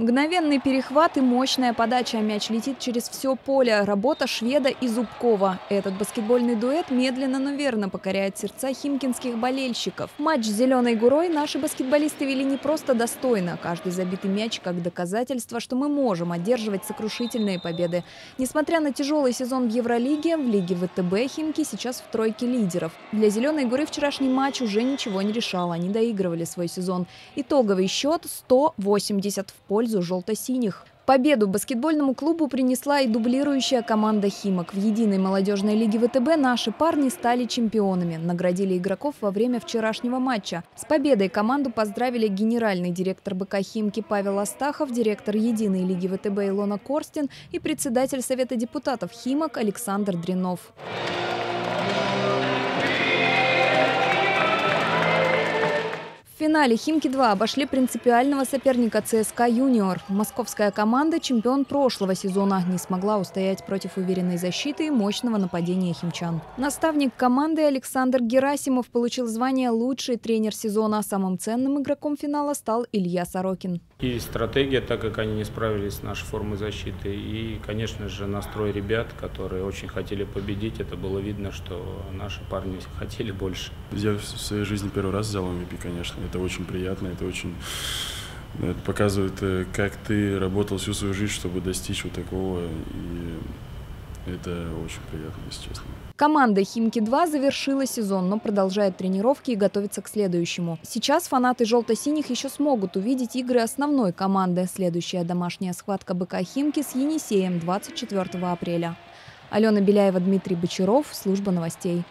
Мгновенный перехват и мощная подача. Мяч летит через все поле. Работа шведа и Зубкова. Этот баскетбольный дуэт медленно, но верно покоряет сердца химкинских болельщиков. Матч с «Зеленой гурой» наши баскетболисты вели не просто достойно. Каждый забитый мяч как доказательство, что мы можем одерживать сокрушительные победы. Несмотря на тяжелый сезон в Евролиге, в Лиге ВТБ Химки сейчас в тройке лидеров. Для «Зеленой горы» вчерашний матч уже ничего не решал. Они доигрывали свой сезон. Итоговый счет 180 в пользу желто-синих. Победу баскетбольному клубу принесла и дублирующая команда «Химок». В единой молодежной лиге ВТБ наши парни стали чемпионами. Наградили игроков во время вчерашнего матча. С победой команду поздравили генеральный директор БК «Химки» Павел Астахов, директор единой лиги ВТБ Илона Корстин и председатель Совета депутатов «Химок» Александр Дринов. В финале «Химки-2» обошли принципиального соперника ЦСКА «Юниор». Московская команда, чемпион прошлого сезона, не смогла устоять против уверенной защиты и мощного нападения химчан. Наставник команды Александр Герасимов получил звание «Лучший тренер сезона». Самым ценным игроком финала стал Илья Сорокин. И стратегия, так как они не справились с нашей формой защиты, и, конечно же, настрой ребят, которые очень хотели победить. Это было видно, что наши парни хотели больше. Я в своей жизни первый раз взял MVP, конечно это очень приятно, это очень это показывает, э, как ты работал всю свою жизнь, чтобы достичь вот такого, и это очень приятно, если честно. Команда «Химки-2» завершила сезон, но продолжает тренировки и готовится к следующему. Сейчас фанаты «желто-синих» еще смогут увидеть игры основной команды. Следующая домашняя схватка БК «Химки» с «Енисеем» 24 апреля. Алена Беляева, Дмитрий Бочаров, служба новостей.